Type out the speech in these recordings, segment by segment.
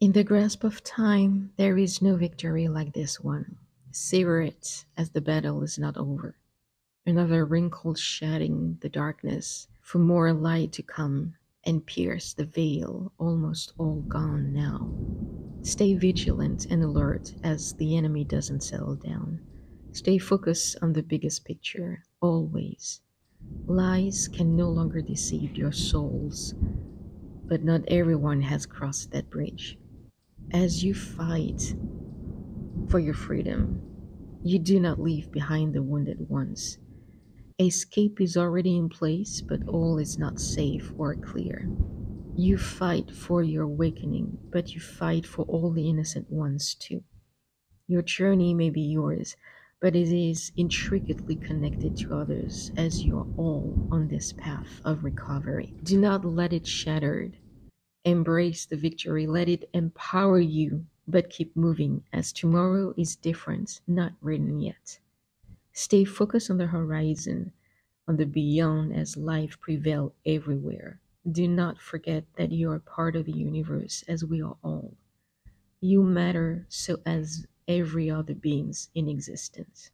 In the grasp of time, there is no victory like this one. Savor it as the battle is not over. Another wrinkle shedding the darkness for more light to come and pierce the veil, almost all gone now. Stay vigilant and alert as the enemy doesn't settle down. Stay focused on the biggest picture, always. Lies can no longer deceive your souls, but not everyone has crossed that bridge. As you fight for your freedom, you do not leave behind the wounded ones. Escape is already in place, but all is not safe or clear. You fight for your awakening, but you fight for all the innocent ones too. Your journey may be yours, but it is intricately connected to others as you are all on this path of recovery. Do not let it shattered. Embrace the victory, let it empower you, but keep moving as tomorrow is different, not written yet. Stay focused on the horizon, on the beyond as life prevail everywhere. Do not forget that you are part of the universe as we are all. You matter so as every other beings in existence.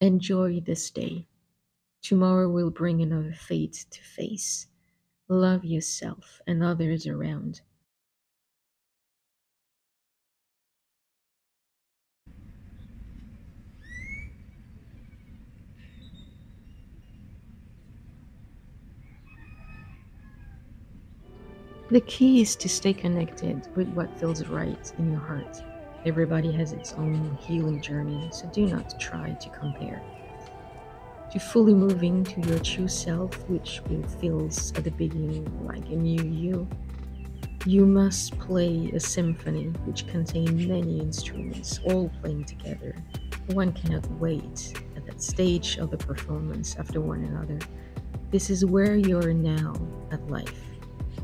Enjoy this day. Tomorrow will bring another fate to face. Love yourself and others around. The key is to stay connected with what feels right in your heart. Everybody has its own healing journey, so do not try to compare. To fully move into your true self, which feels at the beginning like a new you, you must play a symphony which contains many instruments all playing together. One cannot wait at that stage of the performance after one another. This is where you are now at life.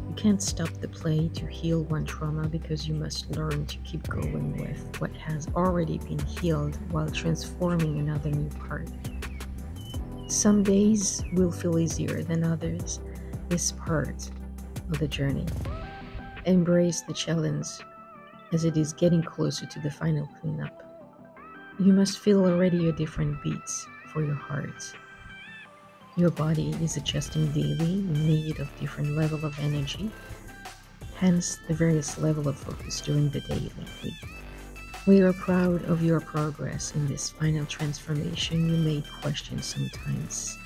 You can't stop the play to heal one trauma because you must learn to keep going with what has already been healed while transforming another new part. Some days will feel easier than others. This part of the journey. Embrace the challenge as it is getting closer to the final cleanup. You must feel already a different beat for your heart your body is adjusting daily in need of different level of energy, hence the various level of focus during the day lately. We are proud of your progress in this final transformation you may question sometimes.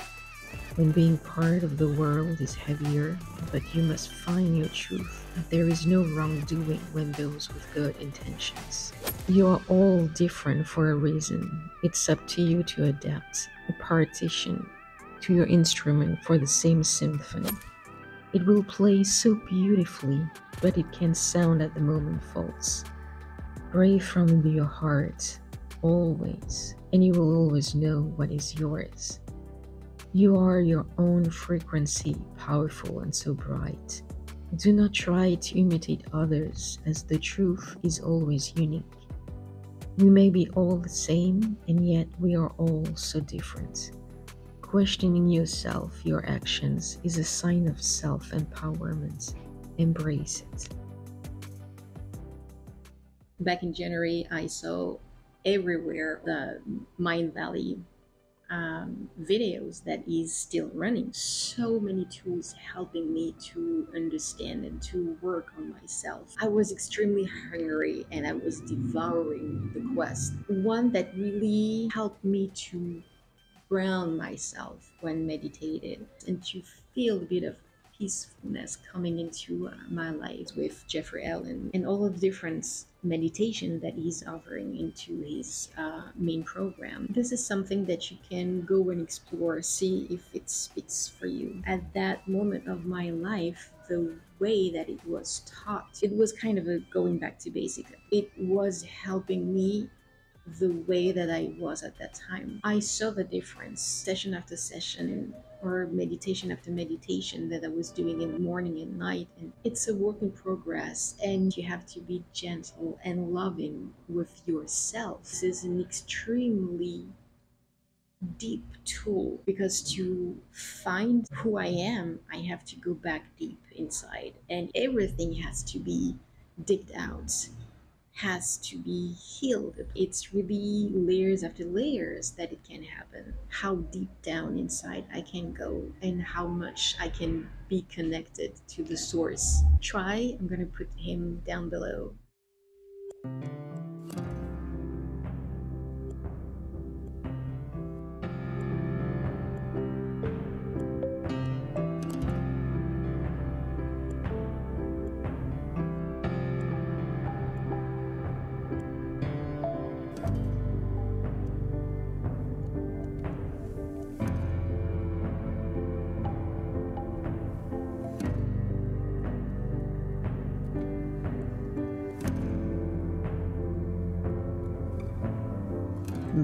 When being part of the world is heavier, but you must find your truth that there is no wrongdoing when those with good intentions. You are all different for a reason. It's up to you to adapt, a partition, to your instrument for the same symphony. It will play so beautifully, but it can sound at the moment false. Pray from your heart, always, and you will always know what is yours. You are your own frequency, powerful and so bright. Do not try to imitate others, as the truth is always unique. We may be all the same, and yet we are all so different. Questioning yourself, your actions, is a sign of self empowerment. Embrace it. Back in January, I saw everywhere the Mindvalley um, videos that is still running. So many tools helping me to understand and to work on myself. I was extremely hungry and I was devouring the quest. One that really helped me to ground myself when meditated and to feel a bit of peacefulness coming into uh, my life with Jeffrey Allen and all of the different meditation that he's offering into his uh, main program. This is something that you can go and explore, see if it speaks for you. At that moment of my life, the way that it was taught, it was kind of a going back to basic. It was helping me the way that I was at that time. I saw the difference session after session or meditation after meditation that I was doing in the morning and night. And it's a work in progress, and you have to be gentle and loving with yourself. This is an extremely deep tool because to find who I am, I have to go back deep inside, and everything has to be digged out has to be healed. It's really layers after layers that it can happen. How deep down inside I can go and how much I can be connected to the source. Try, I'm going to put him down below.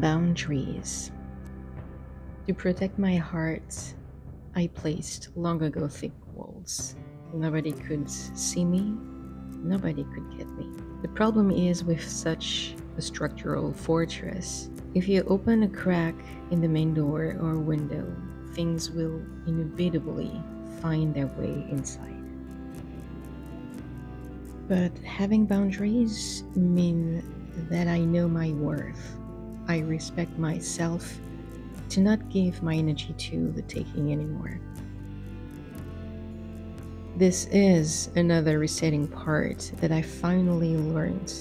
Boundaries. To protect my heart, I placed long ago thick walls. Nobody could see me, nobody could get me. The problem is with such a structural fortress, if you open a crack in the main door or window, things will inevitably find their way inside. But having boundaries mean that I know my worth I respect myself to not give my energy to the taking anymore. This is another resetting part that I finally learned.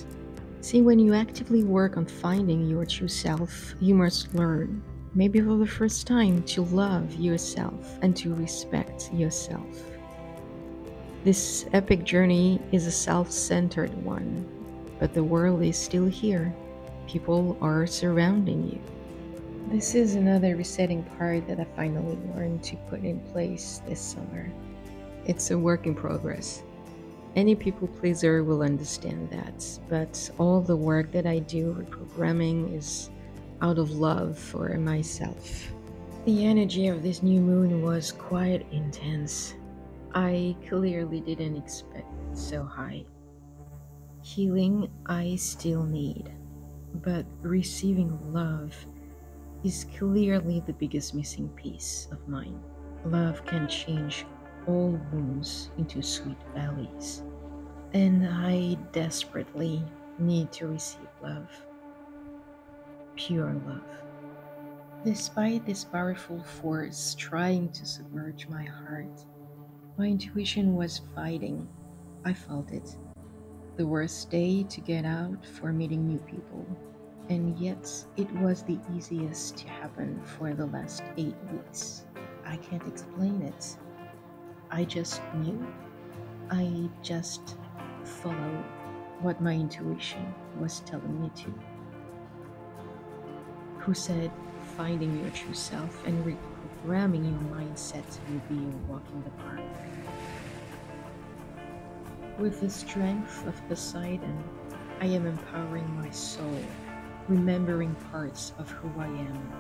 See, when you actively work on finding your true self, you must learn, maybe for the first time, to love yourself and to respect yourself. This epic journey is a self centered one, but the world is still here people are surrounding you. This is another resetting part that I finally learned to put in place this summer. It's a work in progress. Any people pleaser will understand that, but all the work that I do reprogramming is out of love for myself. The energy of this new moon was quite intense. I clearly didn't expect it so high. Healing I still need but receiving love is clearly the biggest missing piece of mine. Love can change all wounds into sweet valleys, and I desperately need to receive love. Pure love. Despite this powerful force trying to submerge my heart, my intuition was fighting. I felt it the worst day to get out for meeting new people, and yet it was the easiest to happen for the last eight weeks. I can't explain it. I just knew. I just followed what my intuition was telling me to. Who said finding your true self and reprogramming your mindset will be a walk in the park? With the strength of Poseidon, I am empowering my soul, remembering parts of who I am.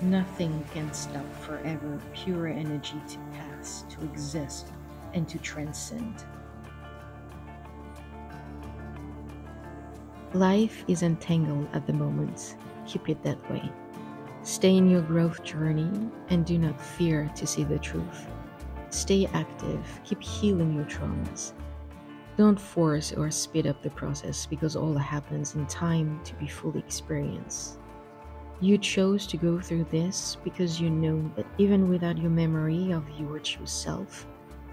Nothing can stop forever pure energy to pass, to exist, and to transcend. Life is entangled at the moment. Keep it that way. Stay in your growth journey and do not fear to see the truth. Stay active, keep healing your traumas. Don't force or speed up the process because all happens in time to be fully experienced. You chose to go through this because you know that even without your memory of your true self,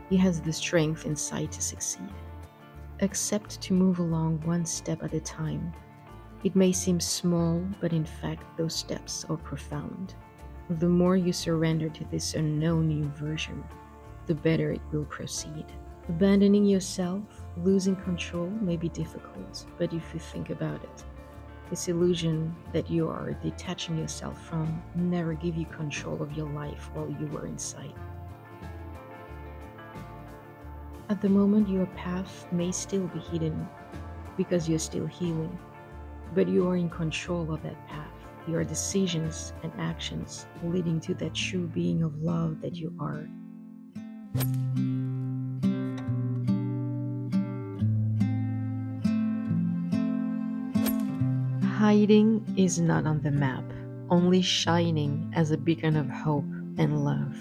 you has the strength inside to succeed. Accept to move along one step at a time. It may seem small, but in fact, those steps are profound. The more you surrender to this unknown new version, the better it will proceed. Abandoning yourself, losing control may be difficult, but if you think about it, this illusion that you are detaching yourself from never give you control of your life while you were inside. At the moment, your path may still be hidden because you're still healing, but you are in control of that path. Your decisions and actions leading to that true being of love that you are. Hiding is not on the map, only shining as a beacon of hope and love.